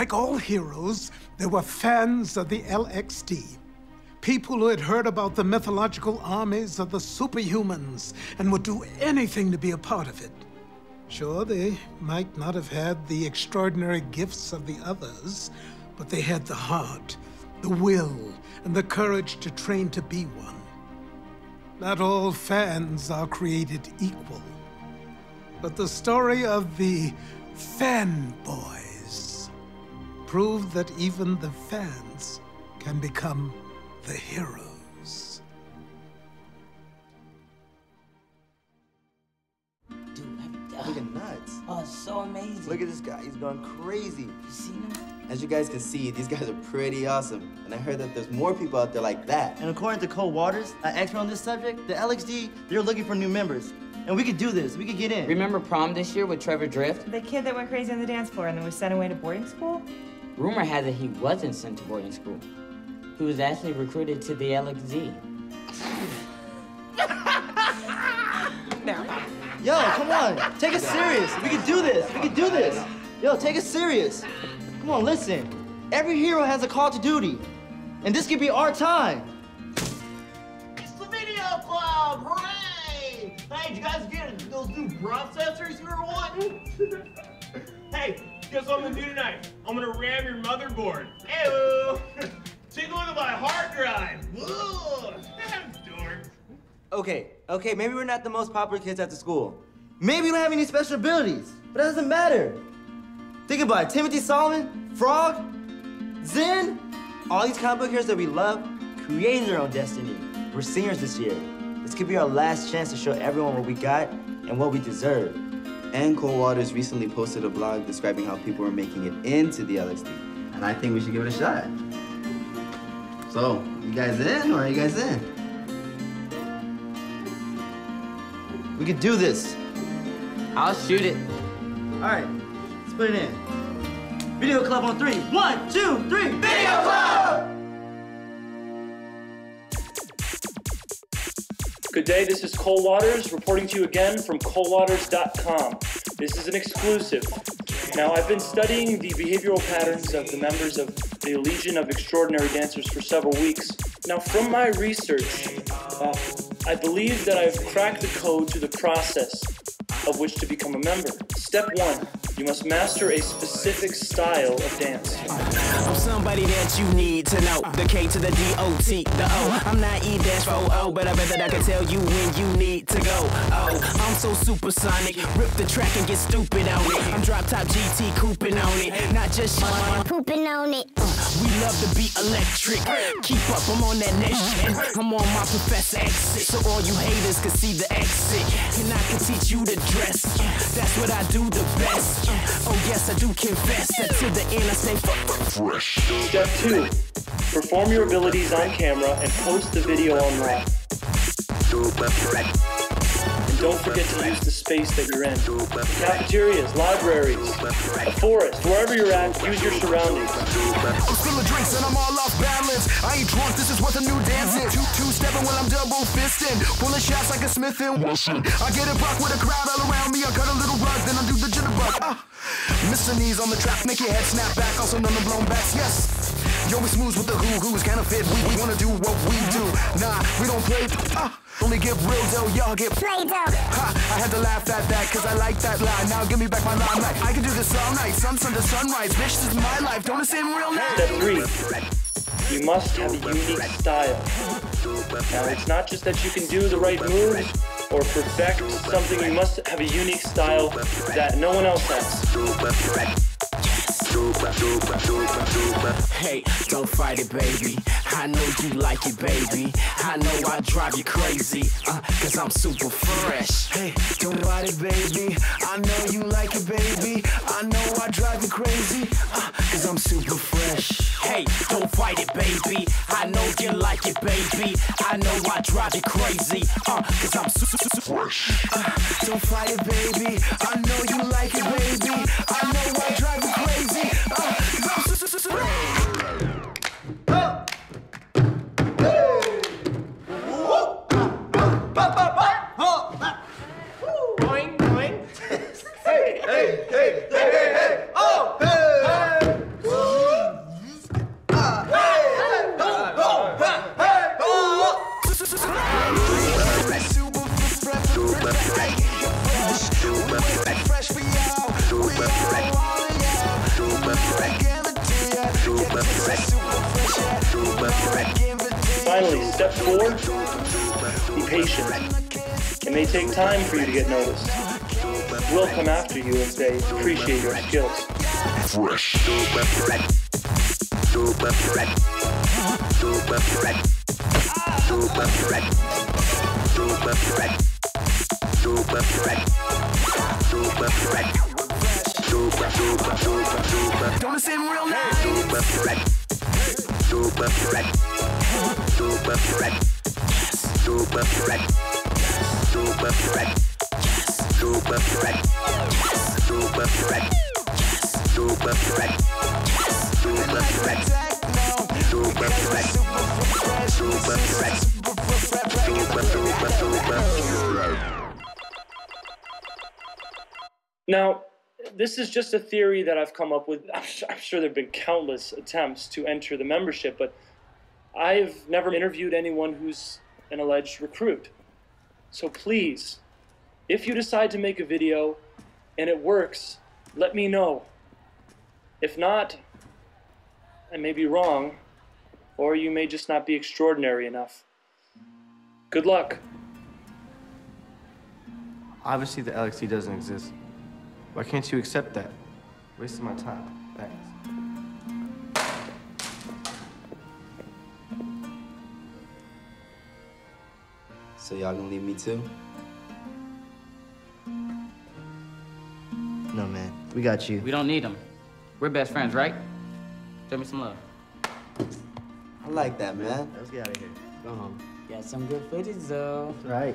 Like all heroes, there were fans of the LXD. People who had heard about the mythological armies of the superhumans and would do anything to be a part of it. Sure, they might not have had the extraordinary gifts of the others, but they had the heart, the will, and the courage to train to be one. Not all fans are created equal. But the story of the fanboys proved that even the fans can become the heroes. Looking nuts. Oh, so amazing. Look at this guy. He's going crazy. You seen him? As you guys can see, these guys are pretty awesome. And I heard that there's more people out there like that. And according to Cole Waters, an expert on this subject, the LXD, they're looking for new members. And we could do this. We could get in. Remember prom this year with Trevor Drift? The kid that went crazy on the dance floor and then was sent away to boarding school? Rumor has it he wasn't sent to boarding school. He was actually recruited to the LXD. Yo, come on. Take it serious. We can do this. We can do this. Yo, take it serious. Come on, listen. Every hero has a call to duty. And this could be our time. It's the video club! Hooray! Hey, did you guys get those new processors you were wanting? hey, guess what I'm gonna do tonight? I'm gonna ram your motherboard. Ew! Take a look at my hard drive. Dork. Okay, okay, maybe we're not the most popular kids at the school. Maybe we don't have any special abilities, but that doesn't matter. Think about it. Timothy Solomon, Frog, Zen, all these comic book heroes that we love created their own destiny. We're seniors this year. This could be our last chance to show everyone what we got and what we deserve. And Cole Waters recently posted a blog describing how people were making it into the LXD. And I think we should give it a shot. So, you guys in or are you guys in? We could do this. I'll shoot it. All right, let's put it in. Video club on three. One, two, three. Video Good day, this is Cole Waters reporting to you again from colewaters.com. This is an exclusive. Now, I've been studying the behavioral patterns of the members of the Legion of Extraordinary Dancers for several weeks. Now, from my research, uh, I believe that I've cracked the code to the process of which to become a member. Step one, you must master a specific style of dance. I'm somebody that you need to know. The K to the D O T, the O. I'm not E dash for O, but I bet that I can tell you when you need to go. Oh, I'm so supersonic. Rip the track and get stupid on it. I'm drop top GT cooping on it. Not just shine, Pooping on it. We love to be electric. Keep up, I'm on that next shit. I'm on my professor exit. So all you haters can see the exit. And I can teach you to dress. That's what I do the best. Oh yes, I do confess that to the end I stay fresh. Step two, perform your abilities on camera and post the video online. Don't forget to use the space that you're in. Cafeterias, libraries, a forest, wherever you're at, use your surroundings. I'm spilling drinks and I'm all off balance. I ain't drunk, this is what the new dance is. Two, two stepping when I'm double fisting. Pulling shots like a Smith and Wesson. I get it rock with a crowd all around me. I cut a little rug, then I do the jitterbug. Ah. Mr. Knees on the track, make your head snap back. Also none of blown backs, yes. Yo, we smooth with the who who's kind of fit. We, we wanna do what we do. Nah, we don't play. Ah. Only get real dough, y'all get Play doh. Ha, I had to laugh at that cause I like that line. Now give me back my limelight. I can do this all night, sunset to sunrise. Bitch, this is my life. Don't listen real nice. Step three, you must have a unique style. Now, it's not just that you can do the right moves or perfect something, you must have a unique style that no one else has. Hey, don't fight it, baby. I know you like it, baby. I know I drive you crazy, uh, cause I'm super fresh. Hey, don't fight it, baby. I know you like it, baby. I know I drive you crazy, uh, cause I'm super fresh. Hey, don't fight it, baby. I know you like it, baby. I know I drive you crazy, uh, cause I'm super fresh. Uh, don't fight it, baby. I know you like it, baby. Step four, be patient. It may take time for you to get noticed. We'll come after you as they appreciate your skills. Don't it seem real nice? Now, this is just a theory that I've come up with. I'm sure, I'm sure there have been countless attempts to enter the membership, but I've never interviewed anyone who's an alleged recruit. So please, if you decide to make a video and it works, let me know. If not, I may be wrong, or you may just not be extraordinary enough. Good luck. Obviously, the LXD doesn't exist. Why can't you accept that? Wasting my time. Thanks. So y'all gonna leave me too? No, man. We got you. We don't need them. We're best friends, right? Show me some love. I like that, man. Let's get out of here. Go home. Got some good footage though. Right.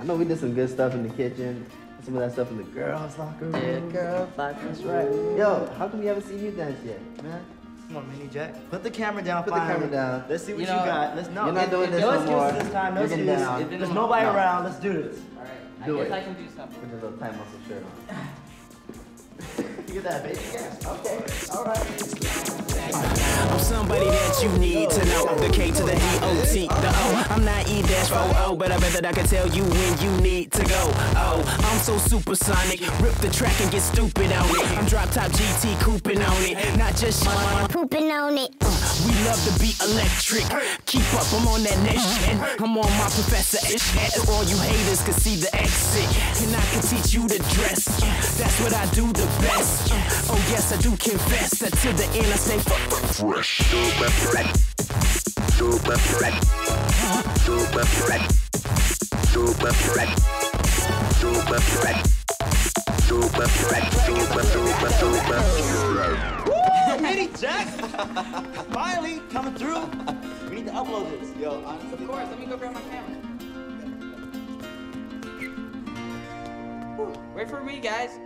I know we did some good stuff in the kitchen. Some of that stuff in the girls' locker room. Yeah, girl, fuck That's right. Yo, how come we haven't seen you dance yet, man? Come on, Minijack. Put the camera down. Put the camera down. Let's see what you, You know, got. Let's no. you're not it- doing it- this no no excuses more. this time. No excuses. down. It didn't- There's nobody no. around. Let's do this. All right. Do I guess it. I can do something. Put your little tight muscle shirt on. Look at that, baby. Okay, all right. I'm somebody that you need to know. The K to the D O T, the O. I'm not E dash O O, but I bet that I can tell you when you need to go. Oh, I'm so supersonic. Rip the track and get stupid on it. I'm drop top GT cooping on it. Not just. Pooping on it. Uh, we love to be electric. Keep up, I'm on that next shit. I'm on my professor ish. All you haters can see the exit. And I can teach you to dress. That's what I do the best. Oh, yes, I do confess that to the end I stay fresh. Super fresh. Super fresh. Super fresh. Super fresh. Super fresh. Super fresh. Super, super, super. Woo! Mini Jack. Finally coming through. We need to upload this. Yo, honestly. Of course, let me go grab my camera. Wait for me, guys.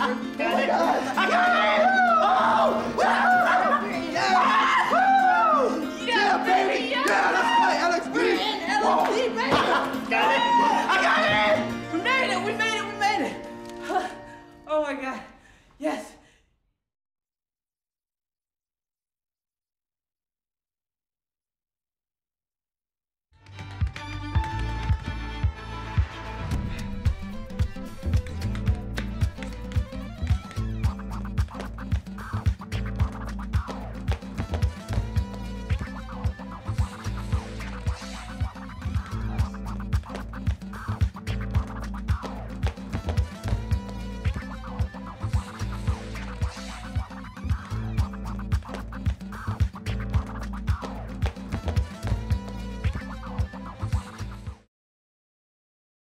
あか